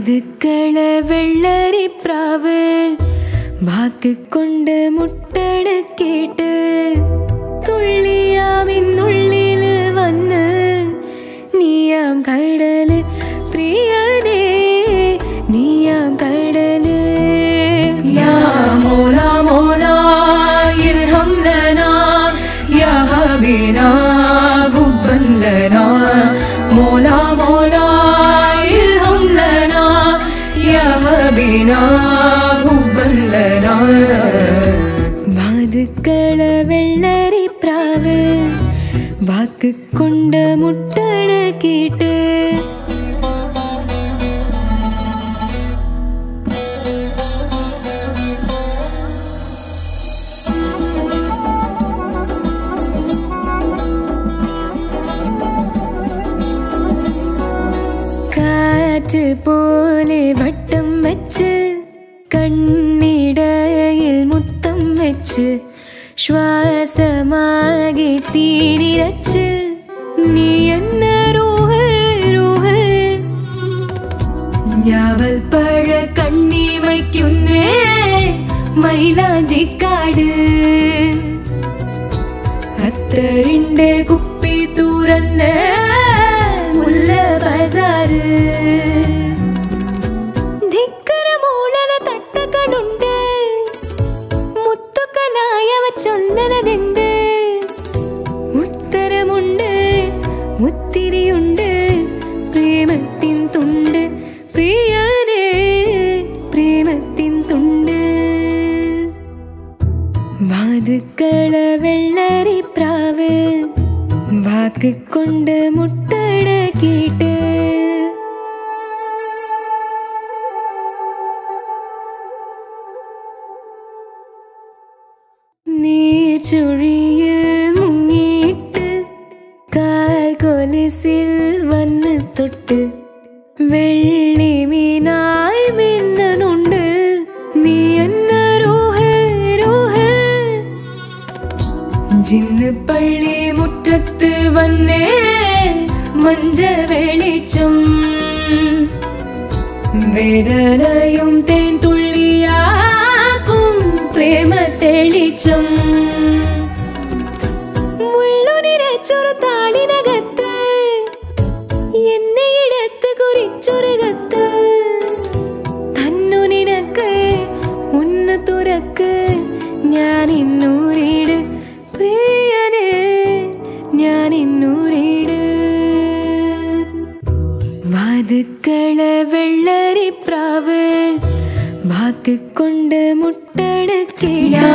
அதுக்கள வெள்ளரி பிராவு. வாக்கு கொண்டு முட்டடு கேட்டு. துள்ளியாவின் உள்ளில் வந்து நீயாம் கடலு. பிரியனே நீயாம் கடலு. யா மோனா மோனா இல்ஹம் லனா யா ஹபீனா ஹுப்பன் லனா ربنا حبا لنا வாதுக்கள வெள்ளரி பிராவு வாக்கு கொண்ட முட்டன கேட்டு. காற்று போலே வட்டம் വെച്ച് കണ്ണിടയിൽ മുത്തം വെച്ച് ശ്വാസമാകെ തീരിരച്ച് നീ എന്ന റൂഹ് റൂഹ് ഞാവൽ പഴ കണ്ണി വയ്ക്കുന്നേ മൈലാഞ്ചിക്കാട്. അത്തറിന്റെ കുപ്പി തുറന്ന് அக்கு கொண்டு முட்டட கேட்டு நீர் ജിന്ന് പള്ളി മുറ്റത്ത് വന്നേ മഞ്ച വെളിച്ചം വേദനയും തേൻ തുള്ളിയാക്കും പ്രേമ തെളിച്ചം மதுக்கள வெள்ளரி பிராவு வாக்கு கொண்டு முட்டடுக்கையா